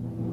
you